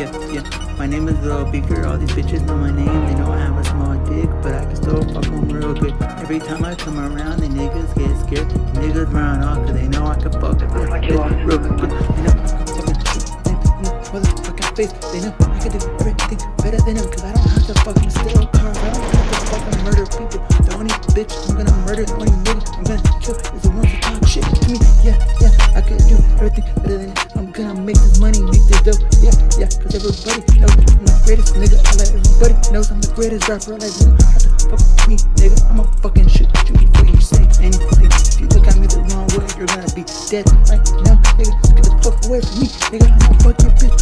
yeah, yeah. My name is Lil Beaker. All these bitches know my name. They know I have a small dick, but I can still fuck them real good. Every time I come around, the niggas get scared. The niggas run off, cause they know I can fuck them real good. They know I can fucking shoot them motherfucking face. They know I can do everything better than them, cause I don't have to fucking steal cars. Everybody knows I'm the greatest nigga. I like everybody knows I'm the greatest rapper. Like, you don't have to fuck with me, nigga. I'ma fucking shoot you before you say anything. If you look at me the wrong way, you're gonna be dead right now, nigga. Get the fuck away from me, nigga. I'ma fuck your bitch,